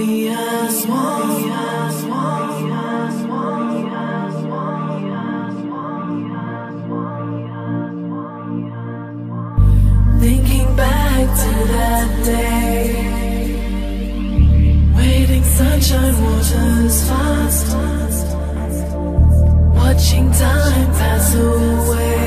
Be as one. Thinking back to that day, waiting sunshine waters fast, watching time pass away.